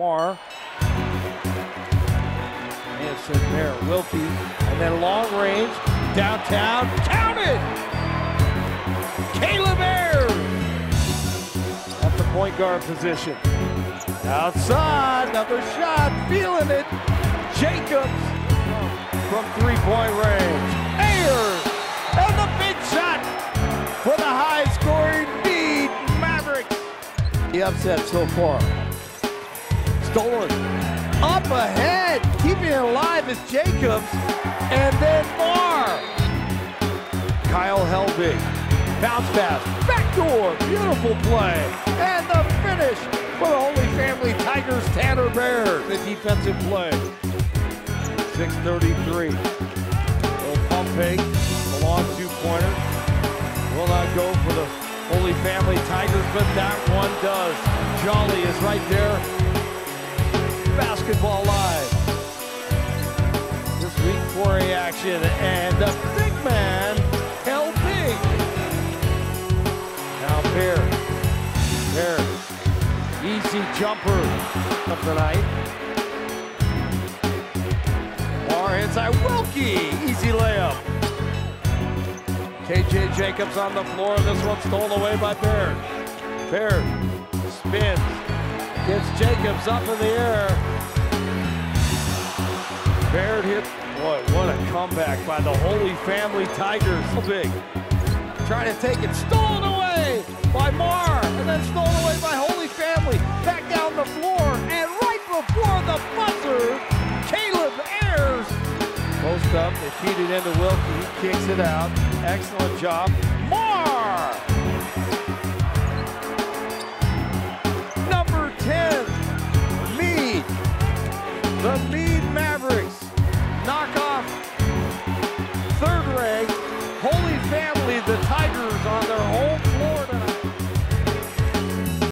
Marr. Anderson there, Wilkie, and then long range, downtown, counted! Caleb Ayers at the point guard position. Outside, another shot, feeling it. Jacobs from three-point range. Ayers, and the big shot for the high-scoring Mead Mavericks. The upset so far. Stolen. Up ahead, keeping it alive is Jacobs, and then Marr. Kyle Helbig, bounce pass, backdoor, beautiful play, and the finish for the Holy Family Tigers, Tanner Bear, The defensive play. 633. Little pump fake, the long two-pointer. Will not go for the Holy Family Tigers, but that one does. Jolly is right there. Basketball Live. This week for a action, and the big man, L Big. Now Bear. Bear. Easy jumper of the night. Marr inside Wilkie. Easy layup. KJ Jacobs on the floor. This one stolen away by Baird. Baird. Gets Jacobs up in the air. Baird hit. Boy, what a comeback by the Holy Family Tigers. So big. Trying to take it. Stolen away by Marr. And then stolen away by Holy Family. Back down the floor. And right before the buzzer, Caleb Ayers. Post up. They feed it into Wilkie. He kicks it out. Excellent job. Marr. Number 10. Mead. The Mead.